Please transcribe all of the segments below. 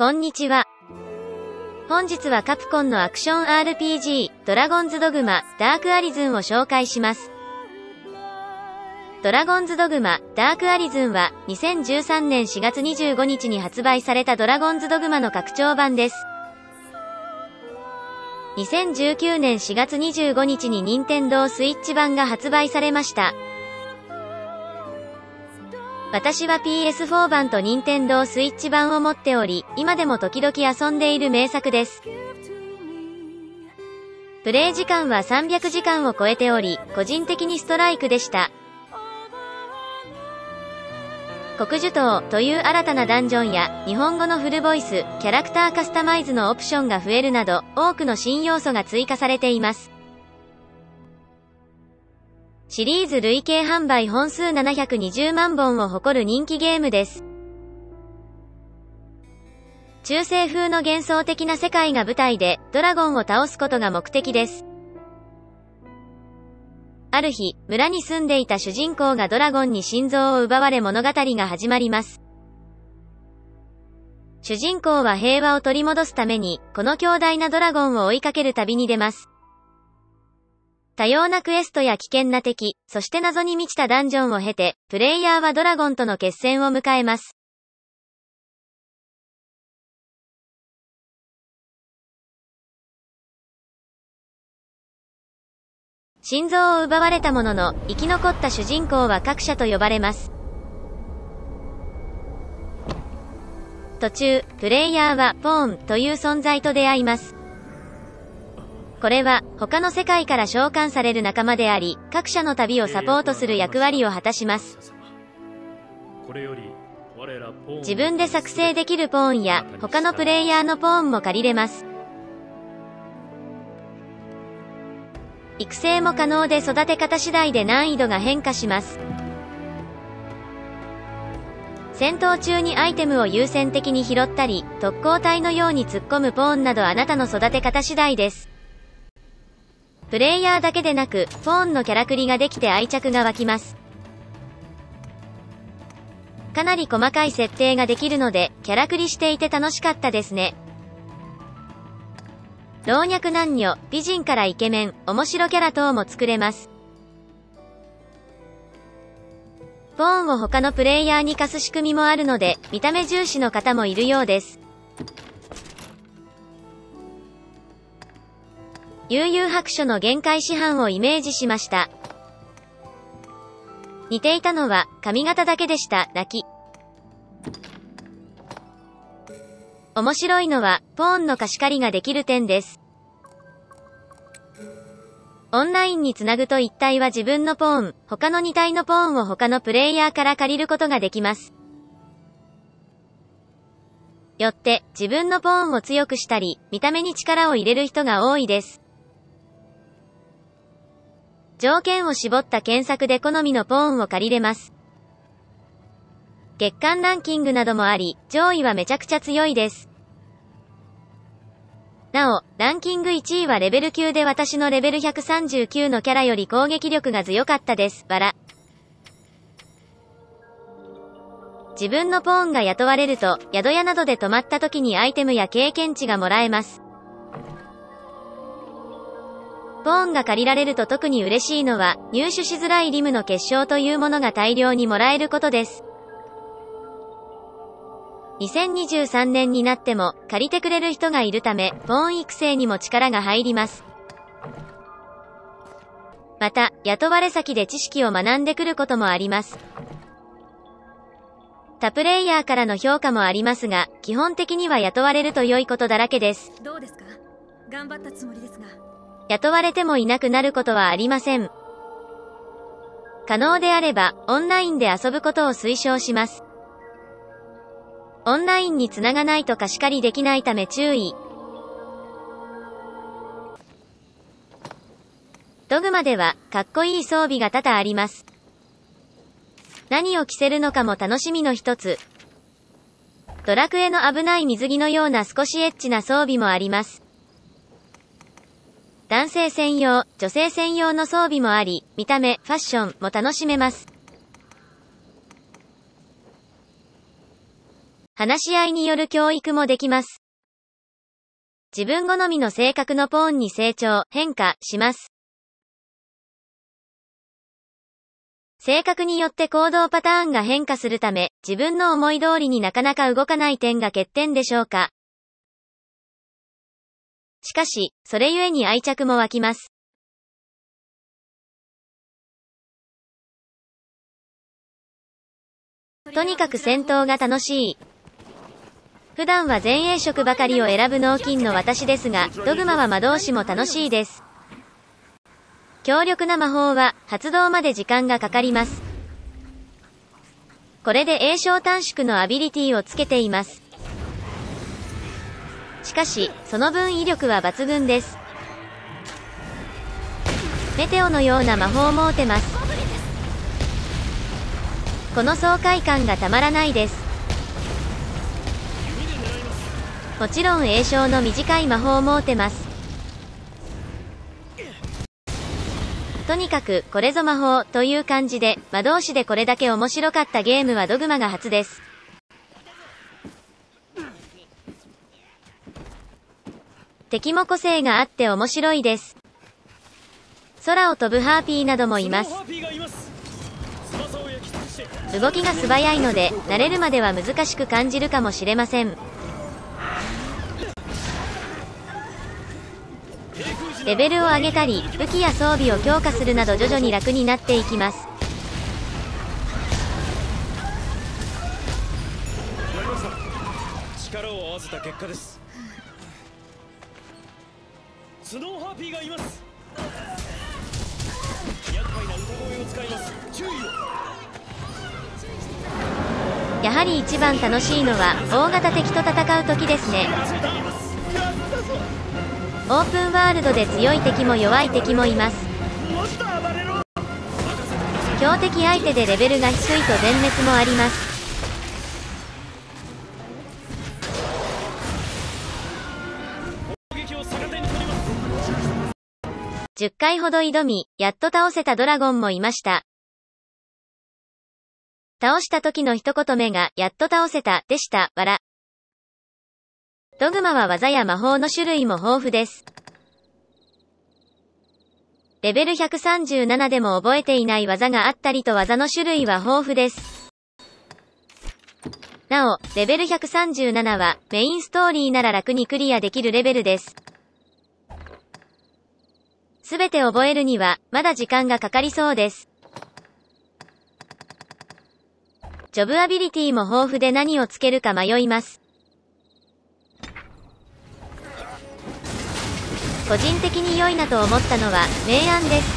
こんにちは。本日はカプコンのアクション RPG、ドラゴンズドグマ、ダークアリズンを紹介します。ドラゴンズドグマ、ダークアリズンは、2013年4月25日に発売されたドラゴンズドグマの拡張版です。2019年4月25日に任天堂スイッチ版が発売されました。私は PS4 版と任天堂スイッチ版を持っており、今でも時々遊んでいる名作です。プレイ時間は300時間を超えており、個人的にストライクでした。国樹島という新たなダンジョンや日本語のフルボイス、キャラクターカスタマイズのオプションが増えるなど多くの新要素が追加されています。シリーズ累計販売本数720万本を誇る人気ゲームです。中世風の幻想的な世界が舞台で、ドラゴンを倒すことが目的です。ある日、村に住んでいた主人公がドラゴンに心臓を奪われ物語が始まります。主人公は平和を取り戻すために、この強大なドラゴンを追いかける旅に出ます。多様なクエストや危険な敵、そして謎に満ちたダンジョンを経て、プレイヤーはドラゴンとの決戦を迎えます。心臓を奪われたものの、生き残った主人公は各社と呼ばれます。途中、プレイヤーはポーンという存在と出会います。これは他の世界から召喚される仲間であり、各社の旅をサポートする役割を果たします。自分で作成できるポーンや他のプレイヤーのポーンも借りれます。育成も可能で育て方次第で難易度が変化します。戦闘中にアイテムを優先的に拾ったり、特攻隊のように突っ込むポーンなどあなたの育て方次第です。プレイヤーだけでなく、ポーンのキャラクリができて愛着が湧きます。かなり細かい設定ができるので、キャラクリしていて楽しかったですね。老若男女、美人からイケメン、面白キャラ等も作れます。ポーンを他のプレイヤーに貸す仕組みもあるので、見た目重視の方もいるようです。悠々白書の限界師範をイメージしました。似ていたのは髪型だけでした、泣き。面白いのは、ポーンの貸し借りができる点です。オンラインにつなぐと一体は自分のポーン、他の2体のポーンを他のプレイヤーから借りることができます。よって、自分のポーンを強くしたり、見た目に力を入れる人が多いです。条件を絞った検索で好みのポーンを借りれます。月間ランキングなどもあり、上位はめちゃくちゃ強いです。なお、ランキング1位はレベル9で私のレベル139のキャラより攻撃力が強かったです。バラ。自分のポーンが雇われると、宿屋などで泊まった時にアイテムや経験値がもらえます。ポーンが借りられると特に嬉しいのは、入手しづらいリムの結晶というものが大量にもらえることです。2023年になっても借りてくれる人がいるため、ポーン育成にも力が入ります。また、雇われ先で知識を学んでくることもあります。他プレイヤーからの評価もありますが、基本的には雇われると良いことだらけです。どうですか？頑張ったつもりですが。雇われてもいなくなることはありません。可能であれば、オンラインで遊ぶことを推奨します。オンラインにつながないと貸し借りできないため注意。ドグマでは、かっこいい装備が多々あります。何を着せるのかも楽しみの一つ。ドラクエの危ない水着のような少しエッチな装備もあります。男性専用、女性専用の装備もあり、見た目、ファッションも楽しめます。話し合いによる教育もできます。自分好みの性格のポーンに成長、変化します。性格によって行動パターンが変化するため、自分の思い通りになかなか動かない点が欠点でしょうか。しかし、それゆえに愛着も湧きます。とにかく戦闘が楽しい。普段は前衛色ばかりを選ぶ脳筋の私ですが、ドグマは魔導士も楽しいです。強力な魔法は、発動まで時間がかかります。これで栄唱短縮のアビリティをつけています。しかし、その分威力は抜群です。メテオのような魔法も打てます。この爽快感がたまらないです。もちろん栄唱の短い魔法も打てます。とにかく、これぞ魔法、という感じで、魔導士でこれだけ面白かったゲームはドグマが初です。敵も個性があって面白いです。空を飛ぶハーピーなどもいます。動きが素早いので、慣れるまでは難しく感じるかもしれません。レベルを上げたり、武器や装備を強化するなど徐々に楽になっていきます。力を合わせた結果です。スノーハーピーがいます。厄介な歌声を使います。注意を。やはり一番楽しいのは大型敵と戦う時ですね。オープンワールドで強い敵も弱い敵もいます。強敵相手でレベルが低いと全滅もあります。10回ほど挑み、やっと倒せたドラゴンもいました。倒した時の一言目が、やっと倒せた、でした、わら。ドグマは技や魔法の種類も豊富です。レベル137でも覚えていない技があったりと技の種類は豊富です。なお、レベル137はメインストーリーなら楽にクリアできるレベルです。すべて覚えるには、まだ時間がかかりそうです。ジョブアビリティも豊富で何をつけるか迷います。個人的に良いなと思ったのは、明暗です。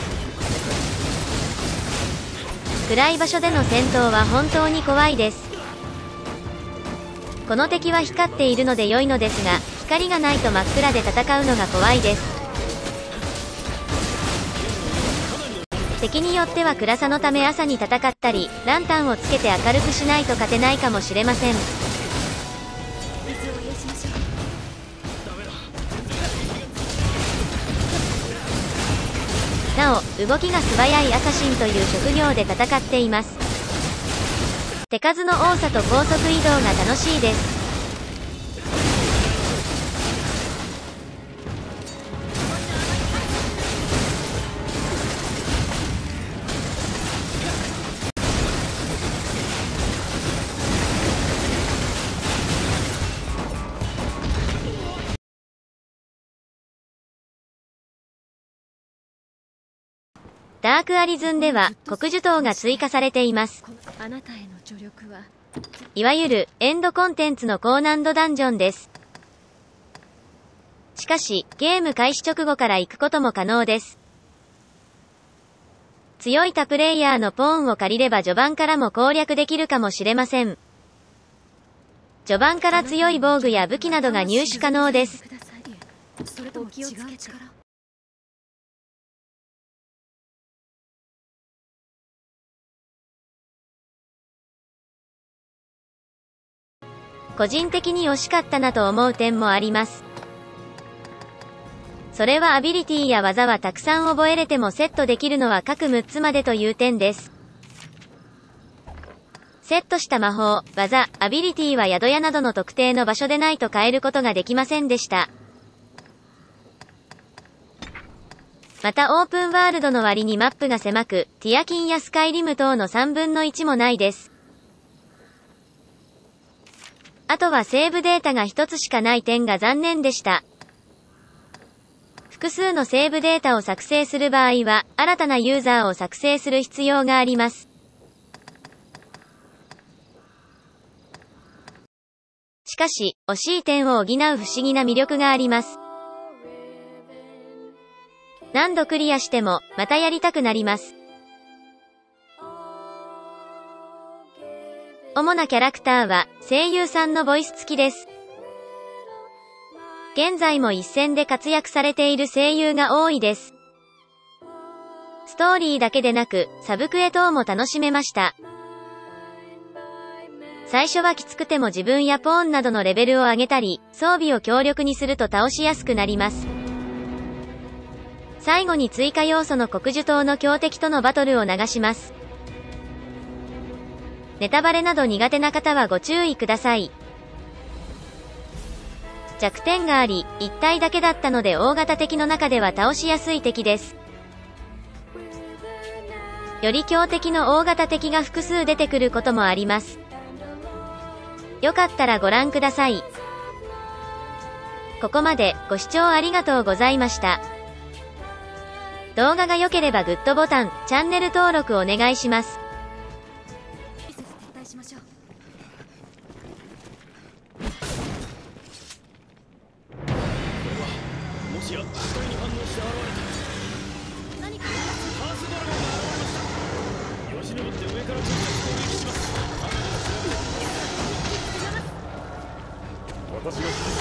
暗い場所での戦闘は本当に怖いです。この敵は光っているので良いのですが、光がないと真っ暗で戦うのが怖いです。敵によっては暗さのため朝に戦ったり、ランタンをつけて明るくしないと勝てないかもしれません。なお、動きが素早いアサシンという職業で戦っています。手数の多さと高速移動が楽しいです。ダークアリズンでは黒樹島が追加されています。いわゆるエンドコンテンツの高難度ダンジョンです。しかし、ゲーム開始直後から行くことも可能です。強い他プレイヤーのポーンを借りれば序盤からも攻略できるかもしれません。序盤から強い防具や武器などが入手可能です。個人的に惜しかったなと思う点もあります。それはアビリティや技はたくさん覚えれてもセットできるのは各6つまでという点です。セットした魔法、技、アビリティは宿屋などの特定の場所でないと変えることができませんでした。またオープンワールドの割にマップが狭く、ティアキンやスカイリム等の3分の1もないです。あとはセーブデータが1つしかない点が残念でした。複数のセーブデータを作成する場合は、新たなユーザーを作成する必要があります。しかし、惜しい点を補う不思議な魅力があります。何度クリアしても、またやりたくなります。主なキャラクターは、声優さんのボイス付きです。現在も一戦で活躍されている声優が多いです。ストーリーだけでなく、サブクエ等も楽しめました。最初はきつくても自分やポーンなどのレベルを上げたり、装備を強力にすると倒しやすくなります。最後に追加要素の黒樹島の強敵とのバトルを流します。ネタバレなど苦手な方はご注意ください。弱点があり、1体だけだったので大型敵の中では倒しやすい敵です。より強敵の大型敵が複数出てくることもあります。よかったらご覧ください。ここまでご視聴ありがとうございました。動画が良ければグッドボタン、チャンネル登録お願いします。私が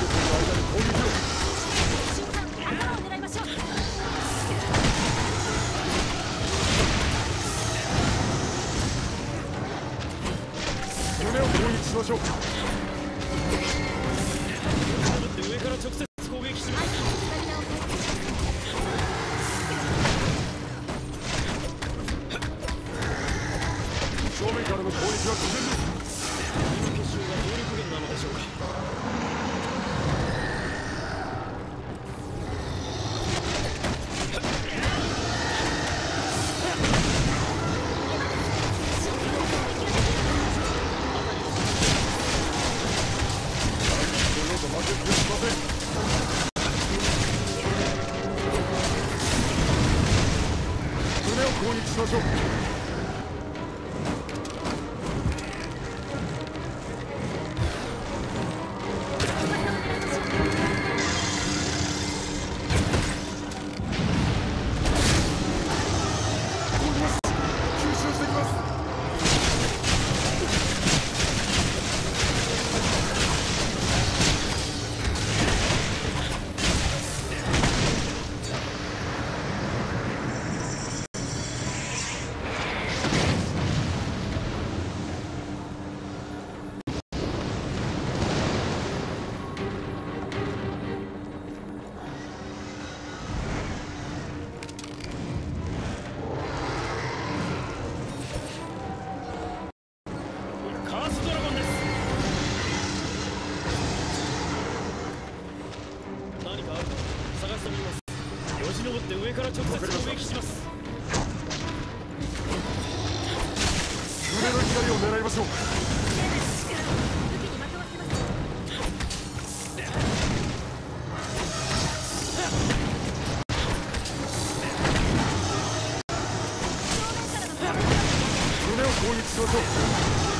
攻撃しましょう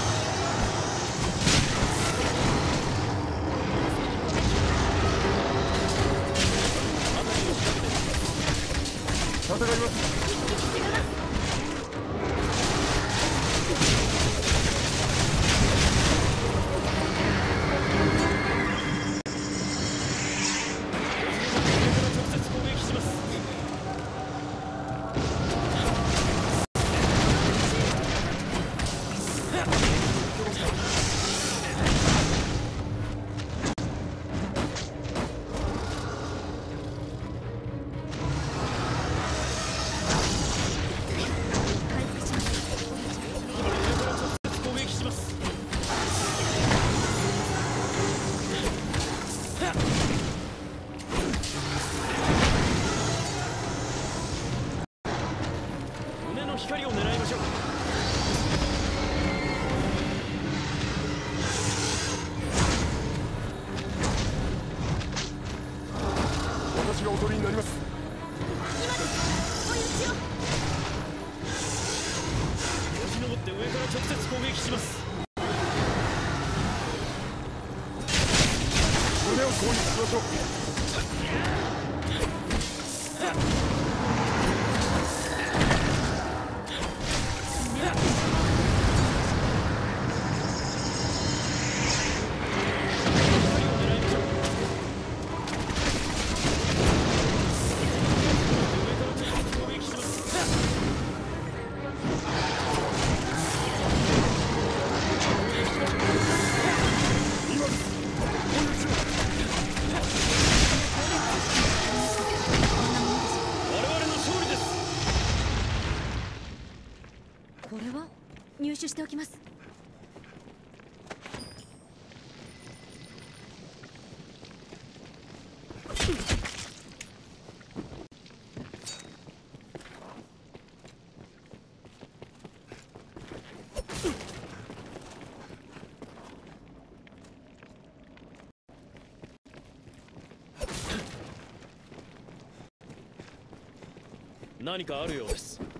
光を狙いましょう。私がおとりになります。しておきます。何かあるようです。